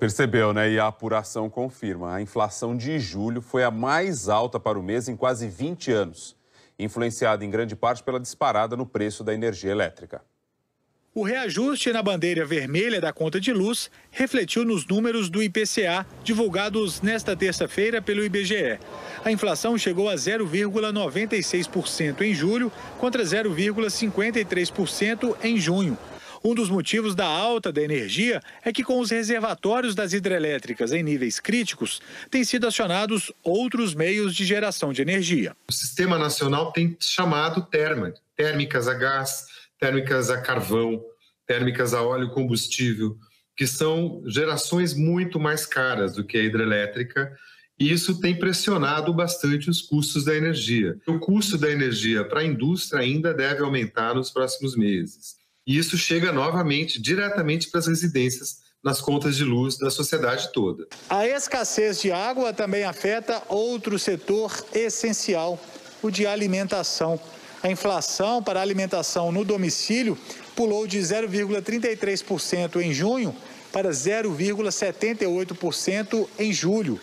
Percebeu, né? E a apuração confirma. A inflação de julho foi a mais alta para o mês em quase 20 anos, influenciada em grande parte pela disparada no preço da energia elétrica. O reajuste na bandeira vermelha da conta de luz refletiu nos números do IPCA, divulgados nesta terça-feira pelo IBGE. A inflação chegou a 0,96% em julho, contra 0,53% em junho. Um dos motivos da alta da energia é que, com os reservatórios das hidrelétricas em níveis críticos, têm sido acionados outros meios de geração de energia. O Sistema Nacional tem chamado térmicas a gás térmicas a carvão, térmicas a óleo combustível, que são gerações muito mais caras do que a hidrelétrica, e isso tem pressionado bastante os custos da energia. O custo da energia para a indústria ainda deve aumentar nos próximos meses. E isso chega novamente diretamente para as residências nas contas de luz da sociedade toda. A escassez de água também afeta outro setor essencial, o de alimentação. A inflação para a alimentação no domicílio pulou de 0,33% em junho para 0,78% em julho.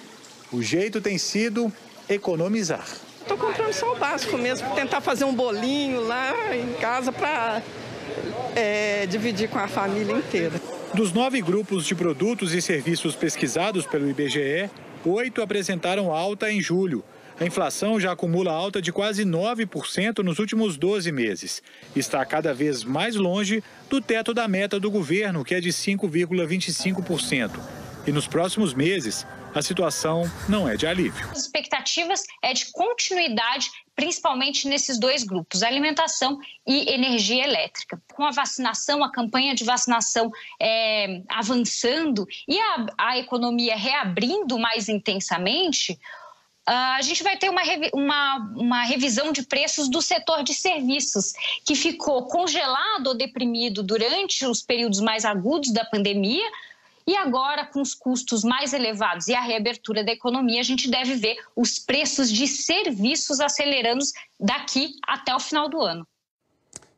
O jeito tem sido economizar. Estou comprando só o básico mesmo, tentar fazer um bolinho lá em casa para é, dividir com a família inteira. Dos nove grupos de produtos e serviços pesquisados pelo IBGE, oito apresentaram alta em julho. A inflação já acumula alta de quase 9% nos últimos 12 meses. Está cada vez mais longe do teto da meta do governo, que é de 5,25%. E nos próximos meses, a situação não é de alívio. As expectativas é de continuidade, principalmente nesses dois grupos, alimentação e energia elétrica. Com a vacinação, a campanha de vacinação é, avançando e a, a economia reabrindo mais intensamente, a gente vai ter uma, uma, uma, revisão de preços do setor de serviços, que ficou congelado ou deprimido durante os períodos mais agudos da pandemia. E agora, com os custos mais elevados e a reabertura da economia, a gente deve ver os preços de serviços acelerando daqui até o final do ano.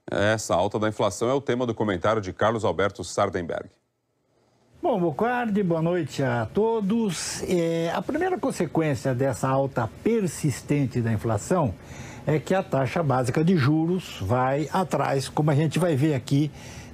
Essa alta da inflação é o tema do comentário de Carlos Alberto Sardenberg. Bom, Bocardi, boa noite a todos. É, a primeira consequência dessa alta persistente da inflação é que a taxa básica de juros vai atrás, como a gente vai ver aqui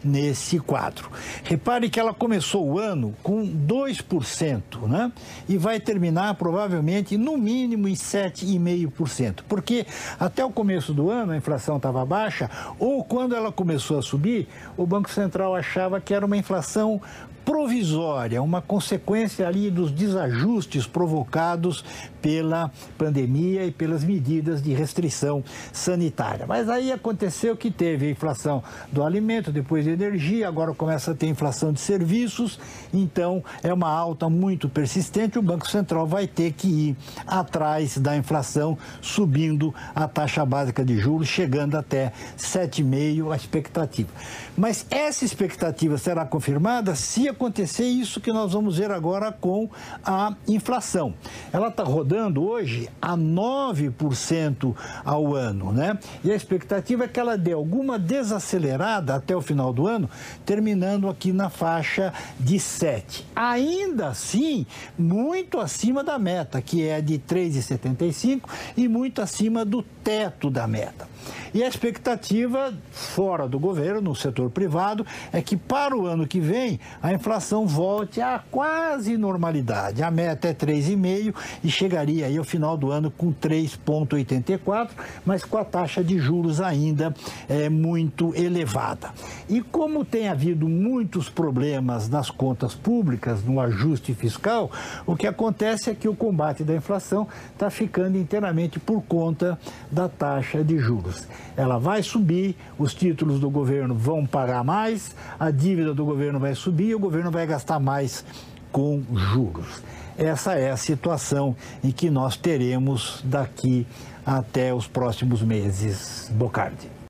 nesse quadro. Repare que ela começou o ano com 2%, né? E vai terminar provavelmente no mínimo em 7,5%. Porque até o começo do ano a inflação estava baixa, ou quando ela começou a subir, o Banco Central achava que era uma inflação provisória, uma consequência ali dos desajustes provocados pela pandemia e pelas medidas de restrição sanitária. Mas aí aconteceu que teve a inflação do alimento, depois de energia, agora começa a ter inflação de serviços, então é uma alta muito persistente. O Banco Central vai ter que ir atrás da inflação, subindo a taxa básica de juros, chegando até 7,5% a expectativa. Mas essa expectativa será confirmada se acontecer isso que nós vamos ver agora com a inflação. Ela está rodando hoje a 9% ao ano, né? E a expectativa é que ela dê alguma desacelerada até o final do ano, terminando aqui na faixa de 7. Ainda assim, muito acima da meta, que é de 3,75 e muito acima do teto da meta. E a expectativa fora do governo, no setor privado, é que para o ano que vem a inflação volte a quase normalidade. A meta é 3,5 e chegaria aí ao final do ano com 3,84, mas com a taxa de juros ainda é, muito elevada. E como tem havido muitos problemas nas contas públicas, no ajuste fiscal, o que acontece é que o combate da inflação está ficando inteiramente por conta da taxa de juros. Ela vai subir, os títulos do governo vão pagar mais, a dívida do governo vai subir e o governo vai gastar mais com juros. Essa é a situação em que nós teremos daqui até os próximos meses. Bocardi.